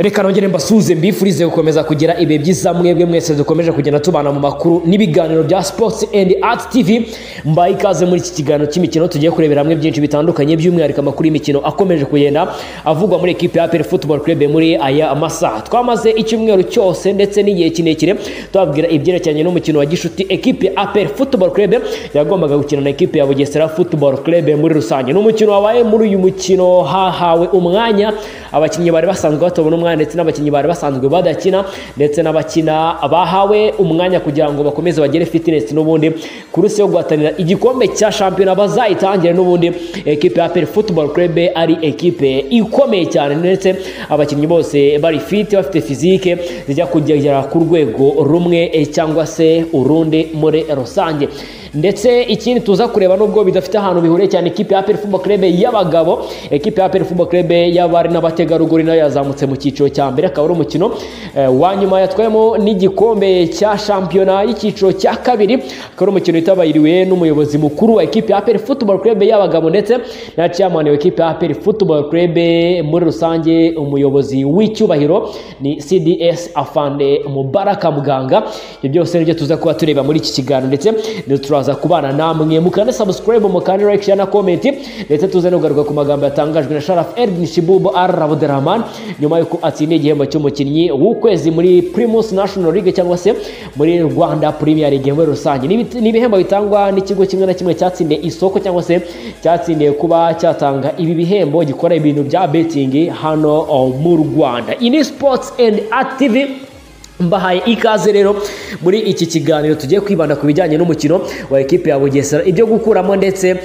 reka nongere mbasuhuze mbifurize gukomeza kugira ibihe byiza mwebwe mwese dukomeje kugenda tubana mu makuru n'ibiganiro bya sports and art tv mbaye ikaze muri iki kiganiro cy'imikino tugiye kurebera hamwe byinshi bitandukanye by'umwihariko amakuru y'imikino akomeje kugenda avugwa muri ekipe ya APR Football Club muri aya masaha. Twamaze icyumweru cyose ndetse n'igihe kirekire tubabwira ibyerekeranye n'umukino wa gishuti. Ekipe ya APR Football Club yagombaga gukina na ekipe ya Bugesera Football Club muri rusange. Ni umukino wabaye muri uyu mukino hahawe umwanya. Abakinnyi bari basanzwe batabona umwanya ndetse n'abakinnyi bari basanzwe badakina ndetse n'abakina bahawe umwanya kugira ngo bakomeze bagere fitness n'ubundi. Kuruse yo guhatanira igikombe cya shampiyona bazayitangire n'ubundi. Ekipe ya APR Football Club ari ekipe ikomeye cyane ndetse abakinnyi bose bari fit bafite fizike zijya kugera ku rwego rumwe cyangwa se urundi muri rusange. Ndetse ikindi tuza kureba nubwo bidafite ahantu bihuriye cyane ekipe ya Football Club y'abagabo ekipe ya Football Club y'abari n'abategarugori na yo yazamutse mu cyiciro cya mbere akaba ari umukino wa nyuma yatwayemo n'igikombe cya shampiyona y'icyiciro cya kabiri akaba ari umukino witabiriwe n'umuyobozi mukuru wa ekipe ya APR Football Club y'abagabo ndetse na chairman wa ekipe ya APR Football Club muri rusange umuyobozi w'icyubahiro ni CDS Afande Mubaraka Muganga. Ibyo byose ni byo tuza kuba tureba muri iki kiganiro ndetse turaza kubana. Namwe mukande subscribe mukande like share na comment. Ndetse tuze no kugaruka ku magambo yatangajwe na Sharaf Erdin Shibubu Ar Abdurrahman nyuma yuko atsindiye igihembo cy'umukinnyi w'ukwezi muri Primus National League cyangwa se muri Rwanda Premier League muri rusange. Ni ibihembo bitangwa n'ikigo kimwe na kimwe cyatsindiye isoko cyangwa se cyatsindiye kuba cyatanga ibi bihembo gikora ibintu bya betting hano mu Rwanda. Ini Sports and Art TV mbahaye ikaze rero. Muri iki kiganiro tugiye kwibanda ku bijyanye n'umukino wa ekipe ya bugesera. Ibyo gukuramo ndetse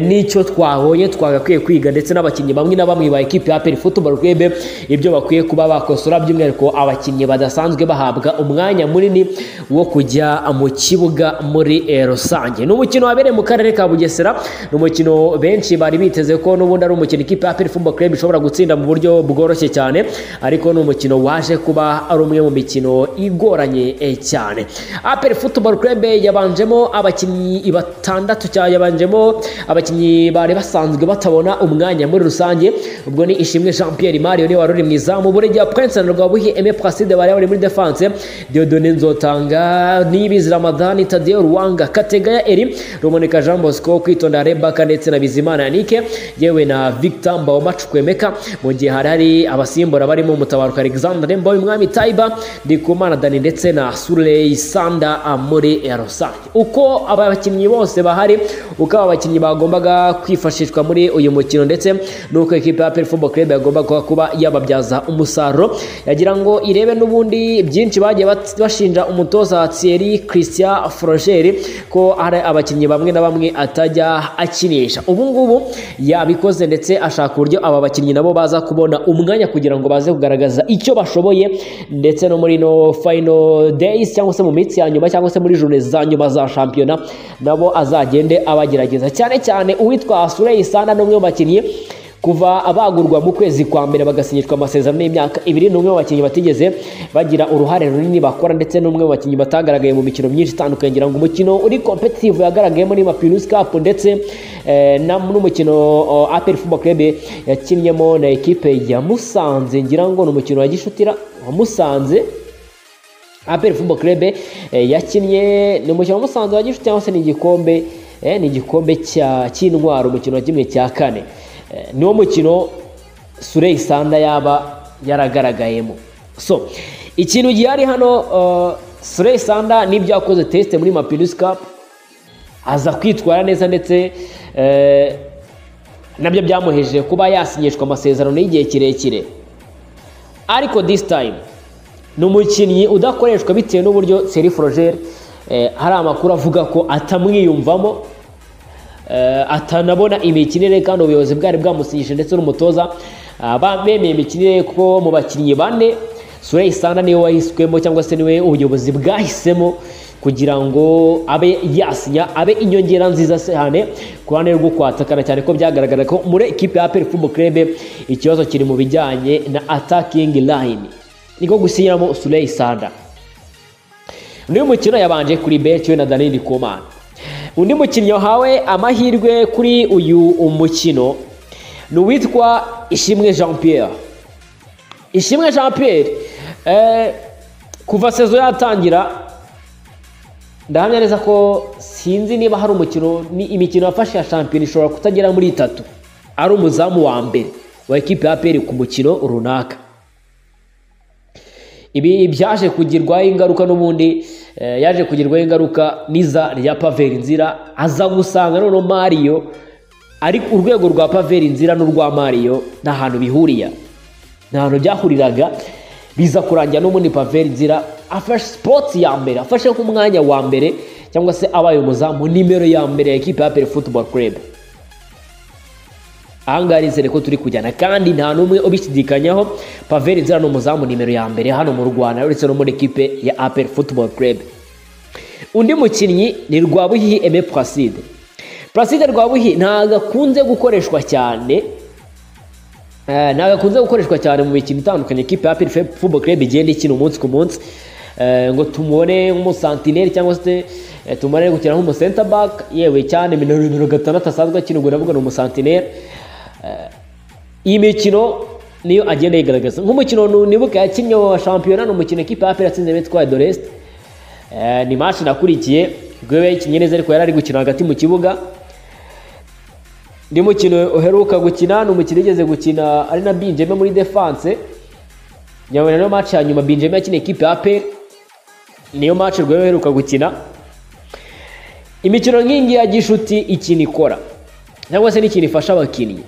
n'icyo twabonye twagakwiye kwiga ndetse n'abakinnyi bamwe na bamwe ba ekipe ya Football Club ibyo bakwiye kuba bakosora by'umwihariko abakinnyi badasanzwe bahabwa umwanya munini wo kujya mu kibuga muri rusange. Ni umukino wabereye mu karere ka bugesera. Ni umukino benshi bari biteze ko n'ubundi ari umukino ikipe ya Football Club ishobora gutsinda mu buryo bworoshye cyane ariko ni umukino waje kuba ari umwe mu mikino igoranye cyane. APR Football Club yabanjemo abakinnyi batandatu cyane yabanjemo abakinnyi bari basanzwe batabona umwanya muri rusange. Ubwo ni Ishimwe Jean Pierre Mario ni wari uri mu izamu. Burege Prince na Rwabuhi Aime Placide bari bari muri defense. Dieudonne Nzotanga Niyibizi Ramadhan Tadeo Ruwanga Kategaya Eri Rumonika Jean Bosco Kwitonda Rebecca ndetse na Bizimana Yannick. Yewe na Victor Mbawoma Chukwemeka mu gihe hari hari abasimbura barimo Mutabaruka Alexandre Mbawe Mwami Taiba Ndikumana Dani ndetse na Surley Sanda muri rusange uko abakinnyi bose bahari uko aba bakinnyi bagombaga kwifashishwa muri uyu mukino ndetse n'uko ekipe ya Football Club yagombaga kuba yababyaza umusaruro. Yagira ngo irebe n'ubundi byinshi bagiye bashinja umutoza Thierry Christian Froger ko hari abakinnyi bamwe na bamwe atajya akinisha. Ubu ngubu yabikoze ndetse ashaka uburyo aba bakinnyi nabo baza kubona umwanya kugira ngo baze kugaragaza icyo bashoboye ndetse no muri no final days cyangwa se mu minsi ya nyuma cyangwa se muri journée za nyuma za shampiyona nabo azagende abagerageza. Cyane cyane uwitwa Surey Sana n'umwe mu bakinnyi kuva abagurwa mu kwezi kwa mbere bagasinyishwa amasezerano y'imyaka ibiri n'umwe mu bakinnyi batigeze bagira uruhare runini bakora ndetse n'umwe mu bakinnyi batagaragaye mu mikino myinshi itandukanye. Ngira ngo umukino uri competitive yagaragayemo ni Mapinus Cup ndetse n'umukino APR Football Club yakinnyemo na ekipe ya Musanze. Ngira ngo ni umukino wa gishutira wa Musanze. APR Football Club yakinnye ni umukino wa Musanze wa gishuti cyangwa se ni igikombe ni igikombe cy'intwaro umukino wa kimwe cya kane. Niwo mukino Surey Sanda yaba yaragaragayemo. So ikintu gihari hano Surey Sanda ni byo yakoze test muri Mapinus Cup aza kwitwara neza ndetse na byo byamuhejeje kuba yasinyishwa amasezerano y'igihe kirekire. Ariko time ni umukinnyi udakoreshwa bitewe n'uburyo Thierry Froger hari amakuru avuga ko atamwiyumvamo atanabona imikinire kandi ubuyobozi bwari bwamusinyishije ndetse n'umutoza bemeye imikinire ko mu bakinnyi bane Surey Sanda ni we wahiswemo cyangwa se ni we ubuyobozi bwahisemo kugira ngo abe yasinya abe inyongera nziza cyane ku ruhande rwo kwatakana cyane ko byagaragara ko muri ekipe ya Football Club ikibazo kiri mu bijyanye na attacking line. Niko gusinyiramo Surey Sanda undi mukino yabanje kuri we na Daniel Komana undi mukinnyi wahawe amahirwe kuri uyu mukino ni uwitwa Ishimwe Jean Pierre ishimwe jean pierre eh, kuva sezo yatangira ndahamya neza ko sinzi niba hari umukino ni imikino yafashe ya shampiyona ishobora kutagera muri itatu. Ari umuzamu wa mbere wa ekipe ya APR ku mukino runaka. Ibi byaje kugirwaho ingaruka n'ubundi eh, yaje kugirwaho ingaruka n'iza rya paveri nzira aza gusanga noneho mariyo ari urwego rwa paveri nzira n'urwa mariyo nta hantu bihuriye nta hantu byahuriraga biza kurangira n'ubundi paveri nzira afashe sipoti ya mbere afashe nk'umwanya wa mbere cyangwa se abaye umuzamu nimero ya mbere ya ekipe ya APR Football Club. Ahangaha nizere ko turi kujyana. Kandi nta n'umwe ubishidikanyaho paveri nzira ni umuzamu nimero ya mbere hano mu rwanda uretse no muri ekipe ya apel football club. Undi mukinnyi ni rwabuhihi eme placide. Placide rwabuhihi ntabwo akunze gukoreshwa cyane Eh, ntabwo akunze gukoreshwa cyane mu mikino itandukanye. Ekipe ya apel football club igenda ikina umunsi ku munsi. Eh, ngo tumubone nk'umusantineri cyangwa se eh, tumubone gukina nk'umusenta back. Yewe cyane mirongo gatandatu asanzwe akina ubwo ndavuga ni umusantineri iyi mikino niyo agenda yigaragaza nk'umukino nibuka yakinnye wa shampiyona ni umukino ekipa ya apera atsinze bitwaye doresite ni match nakurikiye. Rwebe yakinnye neza ariko yari ari gukina hagati mu kibuga. Undi mukino uheruka gukina ni umukino yigeze gukina ari na binjeme muri defense. Nyabona niyo match ya nyuma binjeme yakiniye ekipa ya apera niyo match rwebe uheruka gukina. Imikino nk'ingi ya gishuti ikintu ikora cyangwa se n'ikintu ifasha abakinnyi.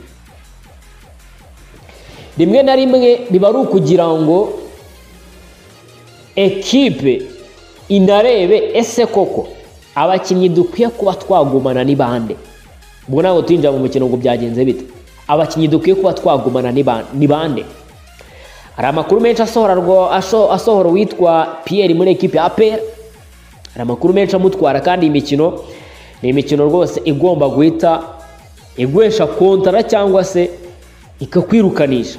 Rimwe na rimwe biba ari ukugira ngo ekipe inarebe ese koko abakinnyi dukwiye kuba twagumana ni bande ubwo ntabwo tuyinjira mu mukino ngo byagenze bite? Abakinnyi dukwiye kuba twagumana ni ba- ni bande hari amakuru menshi asohora rwo- asho- asohora witwa Pierre muri ekipe ya APR hari amakuru menshi amutwara kandi iyi mikino ni imikino rwose igomba guhita igwesha kontara cyangwa se ikakwirukanisha.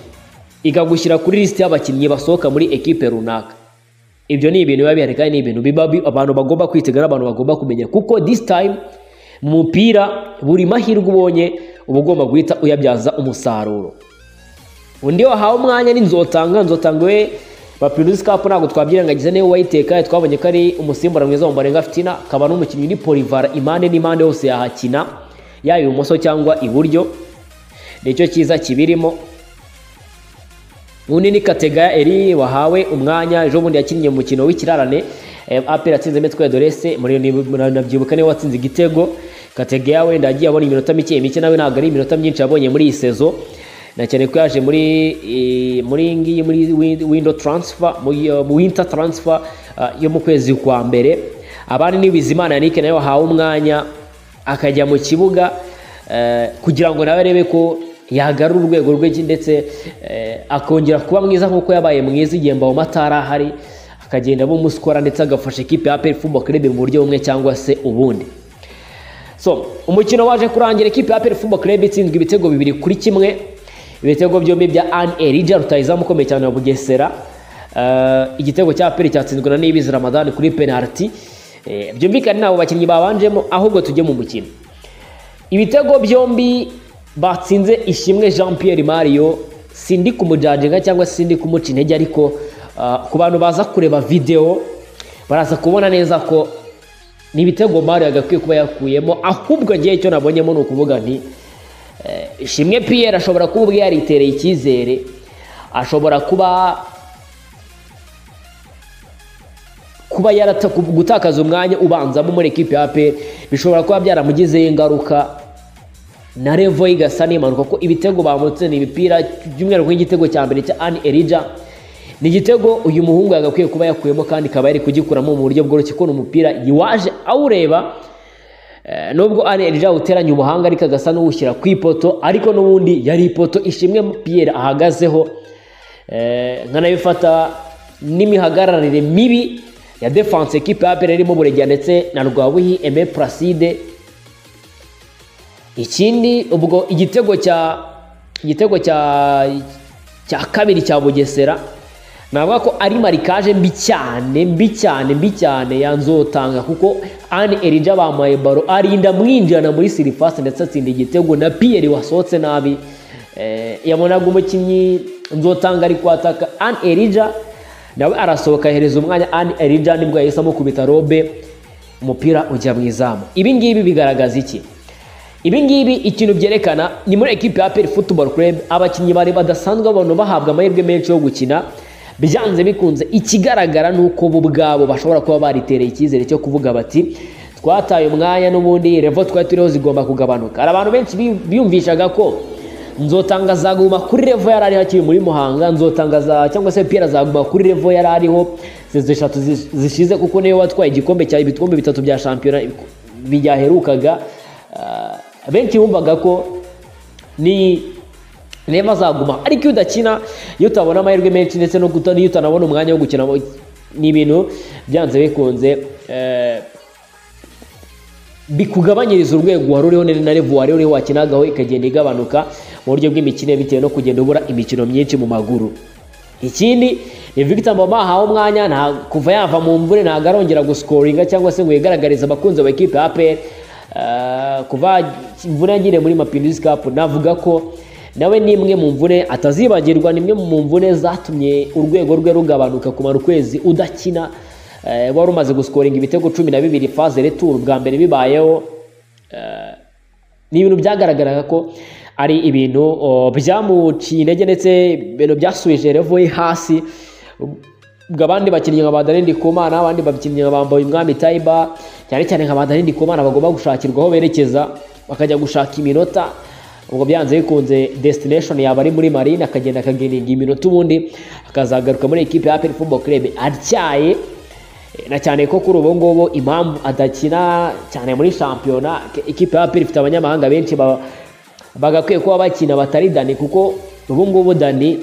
Ikagushyira kuri lisiti y'abakinnyi basohoka muri ekipe runaka. Ibyo ni ibintu biba bihari kandi ni ibintu biba bi- abantu bagomba kwitega n'abantu bagomba kumenya. Kuko this time mu mupira buri mahirwe ubonye uba ugomba guhita uyabyaza umusaruro. Undi wahawe umwanya ni nzotanga. Nzotanga we bapirusi kapu ntabwo twabyirengagiza ni we wayiteka twabonye ko ari umusimbura mwiza wa Mbarenga Fitina akaba n'umukinnyi uri polivara impande n'impande hose yahakina yaba ibumoso cyangwa iburyo. Nicyo cyiza kibirimo. Undi ni Kategaya Eri wahawe umwanya ejo bundi yakinnye mu mukino w'ikirarane. Eh, APR atsinze Metwe Dorese muri nabyibuka ni we watsinze igitego. Kategaya wenda yagiye abona iminota mike mike nawe ntabwo ari iminota myinshi yabonye muri iyi sezo. Na cyane ko yaje muri eh, muri ngiyi muri win- window transfer mu mu winter transfer yo mu kwezi kwa mbere. Abandi ni Bizimana Yannick nawe wahawe umwanya akajya mu kibuga eh, kugira ngo nawe arebe ko yagarura urwego rwe ndetse eh, akongera kuba mwiza nk'uko yabaye mwiza igihe Mbawoma atari ahari akagenda amumusukora ndetse agafasha ikipe ya APR Football Club mu buryo bumwe cyangwa se ubundi. So umukino waje kurangira ikipe ya APR Football Club itsinzwe ibitego bibiri kuri kimwe. Ibitego byombi bya Anne Elija rutayizamu ukomeye cyane wa Bugesera. Eh, igitego cya APR cyatsinzwe na Niyibizi Ramadan kuri penalty. Eh, byumvikane nabo bakinnyi babanjemo ahubwo tujye mu mukino. Ibitego byombi batsinze ishimwe jean pierre mario. Sindi kumujajinga cyangwa sindi kumuca intege ariko ah, ku bantu baza kureba videwo baraza kubona neza ko ni ibitego mario yagakwiye kuba yakuyemo ahubwo ngewe icyo nabonyemo ni ukuvuga nti eh, ishimwe pierre ashobora kuba ubwe yaritereye icyizere ashobora kuba kuba yarata gutakaza umwanya ubanzamo muri ekipe ya APR bishobora kuba byaramugizeho ingaruka. Na revo igasa n'impanuka ko ibitego bamutse ni imipira by'umwihariko nk'igitego cya mbere cya Anne Elija. Ni igitego uyu muhungu yagakwiye kuba yakuyemo kandi ikaba yari kugikuramo mu buryo bworoshye ko ni umupira waje awureba. Eh, nubwo Anne Elija uteranye umuhanga ariko agasa n'uwushyira ku ipoto ariko n'ubundi yari ipoto ishimwe Pierre ahagazeho. Eh, nkanabifata n'imihagararire mibi ya defense ekipe ya APR irimo Buregeya ndetse na Rwabuhi Aime Placide. Ikindi ubwo igitego cya igitego cya cya kabiri cya Bugesera navuga ko ari marikaje mbi cyane mbi cyane mbi cyane yanzotanga kuko Anne Elija bamaye baro arinda mwinjirana muri sirifasi ndetse atsinda igitego na Pierre wasohotse nabi. Eh, yabonaga umukinnyi nzotanga ari kwataka an erija nawe arasohoka ahereza umwanya an erija ni bwo yahise amukubita robe umupira ujya mu izamu. Ibi ngibi bigaragaza iki? Ibi ngibi ikintu byerekana ni muri ekipe ya peri futuboro club abakinnyi bari badasanzwe abantu bahabwa amahirwe menshi yo gukina. Byanze bikunze ikigaragara ni uko bo ubwabo bashobora kuba baritereye icyizere cyo kuvuga bati twataye umwanya n'ubundi revo twari turiho zigomba kugabanuka. Hari abantu benshi biyumvishaga ko nzotanga zaguma kuri revo yari ariho akiri muri muhanga nzotangaza cyangwa se piyera zaguma kuri revo yari ariho eshatu zishize kuko niyo watwaye igikombe cya ibikombe bitatu bya shampiyona byaherukaga benshi bumvaga ko ni niba azaguma ariko iyo udakina iyo utabona amahirwe menshi ndetse no n'iyo utanabona umwanya wo gukina ni ibintu byanze bikunze bikugabanyiriza urwego wari uriho na revo wari uriho wakinagaho ikagenda igabanuka mu buryo bw'imikino bitewe no kugenda ubura imikino myinshi mu maguru. Ikindi ni victor mboma ahawe umwanya kuva yava mu mvune ntabwo arongera gusikoringa cyangwa se ngo yigaragarize abakunzi ba ekipe ya aperi kuva imvune yagiriye muri mapinduzi kapu navuga ko nawe ni imwe mu mvune atazibagirwa ni imwe mu mvune zatumye urwego rwe rugabanuka kumara ukwezi udakina. Wari umaze gusikoringa ibitego cumi na bibiri faze returu bwa mbere bibayeho. Ni ibintu byagaragaraga ko ari ibintu byamuciye intege ndetse ibintu byasubije revo hasi. Abandi bakinnyi nka badarindi kumana abandi bakinnyi nka bambaye umwami tayiba cyane cyane nka badarindi kumana bagomba gushakirwa aho berekeza bakajya gushaka iminota ubwo byanze bikunze destination yaba ari muri marine akagenda akageninga iminota ubundi akazagaruka muri ekipe ya aperi football club. Atyaye na cyane ko kuri ubu ngubu impamvu adakina cyane muri shampiyona ekipe ya aperi ifite abanyamahanga benshi bagakwiye kuba bakina batari dani kuko ubu ngubu dani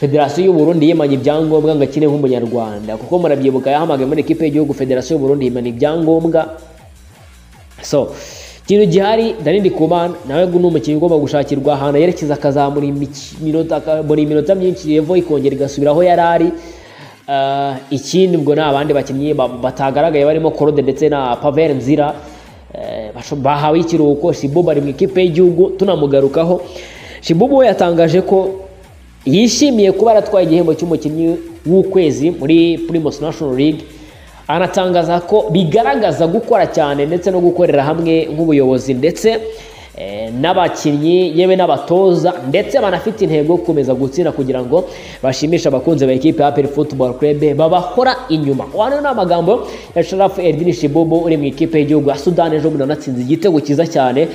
federasiyo y'uburundi yimanye ibyangombwa ngo akine nk'umunyarwanda. Kuko murabyibuka yahamagaye muri ekipe y'igihugu federasiyo y'uburundi yimana ibyangombwa. So ikintu gihari danindi kumana nawe ni umukinnyi ugomba gushakirwa ahantu yerekeza akazamura iminota myinshi revo ikongera igasubira aho yari ari. Ikindi ubwo ni abandi bakinnyi batagaragaye barimo korode ndetse na paveri nzira. Bahawe ikiruhuko. Shibubu ari mu ikipe y'igihugu tunamugarukaho. Shibubu we yatangaje ko yishimiye kuba yaratwaye igihembo cy'umukinnyi w'ukwezi muri primus national league. Anatangaza ko bigaragaza gukora cyane ndetse no gukorera hamwe nk'ubuyobozi ndetse n'abakinnyi yewe n'abatoza ndetse banafite intego yo gukomeza gutsinda kugira ngo bashimishe abakunzi ba ekipe ya aperi futuboro kurebe babakora inyuma. Wano ni amagambo ya sharafu eridini shibubu uri mu ikipe y'igihugu ya sudani ejo bundi anatsinze igitego cyiza cyane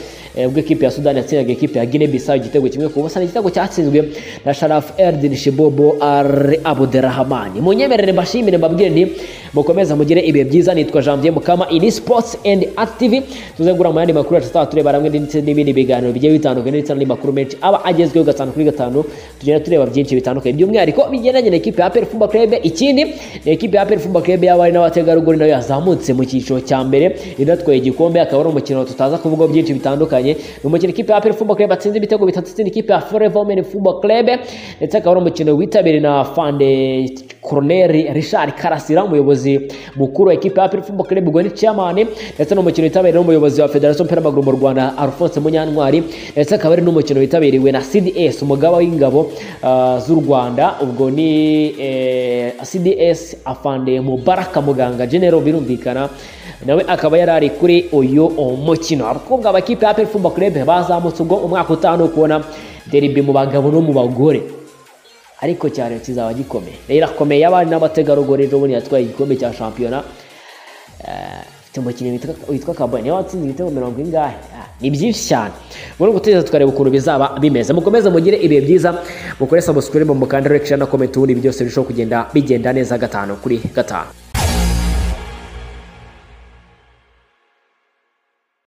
ubwo ekipe ya sudani yatsindaga ekipe ya gine bisawu igitego kimwe ku busa ni igitego cyatsinzwe na sharafu eridini shibubu ari abuderahamani munyemerere mbashimire mbabwire nti mukomeze mugire ibihe byiza. Nitwa janvier mukama ini sports and active. Tuzegura mu yandi makuru yacu tuzaba tureba hamwe ndetse n'ibindi biganiro bigiye bitandukanye ndetse n'andi makuru menshi aba agezweho gatanu kuri gatanu tugenda tureba byinshi bitandukanye. By'umwihariko bigendanye na ekipe ya aperi fumba club. Ikindi ni ekipe ya aperi fumba club y'abari n'abategarugori na yo yazamutse mu cyiciro cya mbere inatwaye igikombe akaba ari umukino tutaza kuvuga byinshi bitandukanye. Ni umukino ikipe ya fumba club atsinze ibitego bitatu itsinda ikipe ya forever women fumba club. Ndetse akaba ari umukino witabiriwe na fande koroneri richard karasira umuyobozi mukuru wa ekipe ya fumba club ubwo ni chairman. Ndetse n'umukino witabiriwe n'umuyobozi wa federasiyo y'umupira w'amaguru mu rwanda alphonse munyantwari ndetse akaba ari n'umukino witabiriwe na cds umugaba w'ingabo z'u rwanda. Ubwo ni cds afande mubaraka muganga genero birumvikana. Nawe akaba yari ari kuri uyu mukino. Abakobwa b'akipe ya fumba club bazamutse ubwo umwaka utaha ni ukubona deribi mu bagabo no mu bagore. Ariko cyane kizaba gikomeye. Rero irakomeye abari n'abategarugori ejo bundi yatwaye igikombe cya shampiyona. Afite umukinnyi witwa kabone. Niwe watsinze ibitego mirongo ingahe? Ni byinshi cyane. Muri gutegereza tukareba ukuntu bizaba bimeze. Mukomeze mugire ibihe byiza. Mukore sabusikuribe mukande rekisha na komenti ubundi byose birushaho kugenda bigenda neza. Gatanu kuri gatanu.